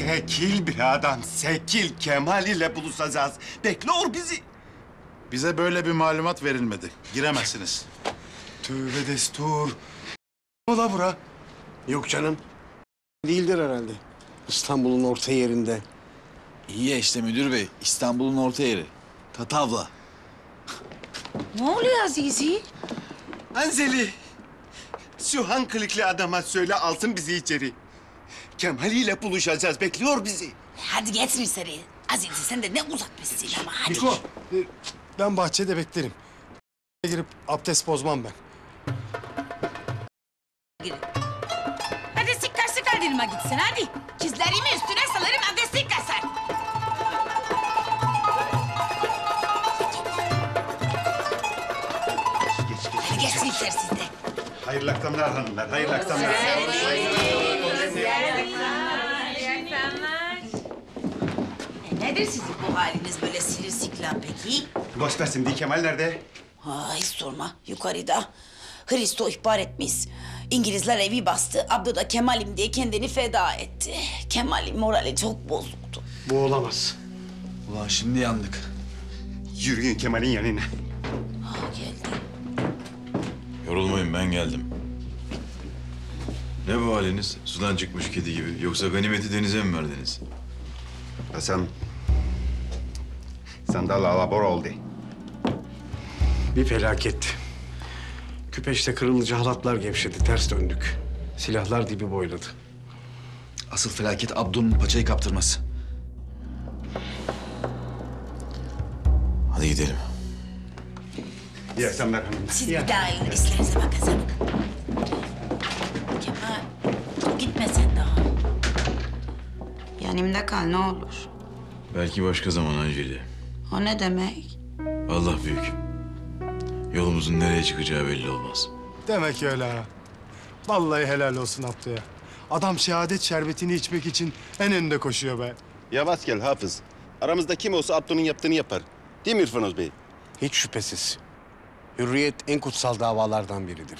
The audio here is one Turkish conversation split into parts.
Sekil biradan, sekil Kemal ile buluşacağız. Bekliyor bizi. Bize böyle bir malumat verilmedi. Giremezsiniz. Tövbe destur. Ola bura. Yok canım. Değildir herhalde. İstanbul'un orta yerinde. İyi ya işte müdür bey. İstanbul'un orta yeri. Tatavla. Ne oluyor Azizi? Anzeli. Şu hankılıklı adama söyle alsın bizi içeri. Kemal ile buluşacağız. Bekliyor bizi. Hadi getir seni. Azizi sen de ne uzatmışsın ama hadi. Niko, e, ben bahçede beklerim. girip abdest bozmam ben. Girin. Hadi sıkkar sıkkar dilime gitsin hadi. Çizlerimi üstüne salarım abdestin kasar. Geç, geç. Hadi geçsin içeri siz de. Hayırlı akşamlar hanımlar. Hayırlı akşamlar. E, nedir sizin bu haliniz böyle silistiklan peki? Boş ver şimdi Kemal nerede? Ha, hiç sorma yukarıda. Hristo ihbar etmiş. İngilizler evi bastı. Abdo da Kemal'im diye kendini feda etti. Kemal'in morali çok bozuldu. Bu olamaz. Ulan şimdi yandık. Yürüyün Kemal'in yanına. Ha, geldi. Yorulmayın ben geldim. Ne bu haliniz? Sudan çıkmış kedi gibi. Yoksa ganimeti denize mi verdiniz? Hasan. Sandal alabor oldu. Bir felaket. Küpeşte kırılıcı halatlar gevşedi, ters döndük. Silahlar dibi boyladı. Asıl felaket Abdu'nun paçayı kaptırması. Hadi gidelim. İyi akşamlar hanımlar. Siz bir daha işlerinize bakın. Yanımda kal ne olur. Belki başka zaman Anceli. O ne demek? Allah büyük. Yolumuzun nereye çıkacağı belli olmaz. Demek öyle ha. Vallahi helal olsun Abdü'ye. Adam şehadet şerbetini içmek için en önde koşuyor be. Yavaş gel Hafız. Aramızda kim olsa Abdu'nun yaptığını yapar. Değil mi İrfan Öz Bey? Hiç şüphesiz. Hürriyet en kutsal davalardan biridir.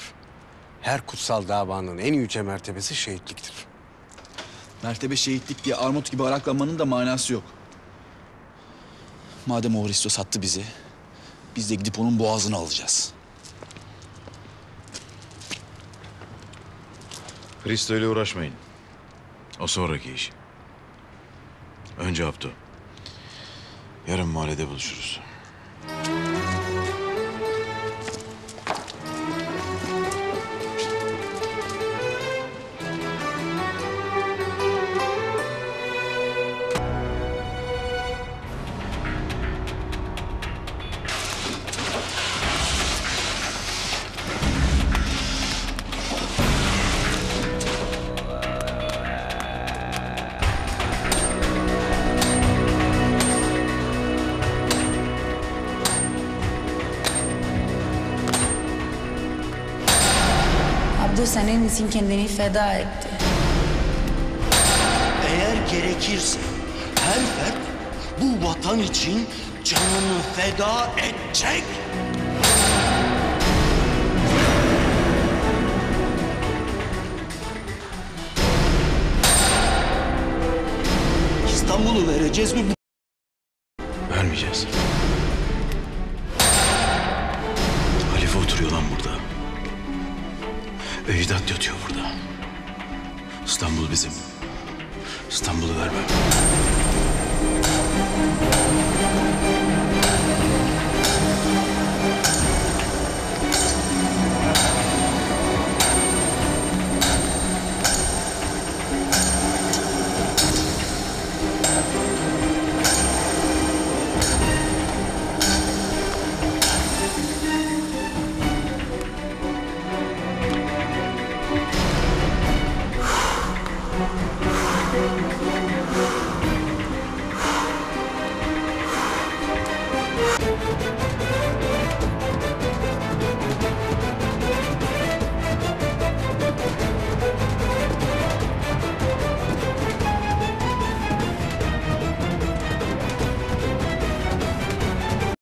Her kutsal davanın en yüce mertebesi şehitliktir. Mertebe şehitlik diye armut gibi araklanmanın da manası yok. Madem o Hristo sattı bizi, biz de gidip onun boğazını alacağız. Hristo ile uğraşmayın. O sonraki iş. Önce Abdu. Yarın mahallede buluşuruz. Abdo senin için kendini feda etti. Eğer gerekirse her fert bu vatan için canını feda edecek. İstanbul'u vereceğiz mi? Vermeyeceğiz. Ecdat yatıyor burada. İstanbul bizim. İstanbul'u vermem.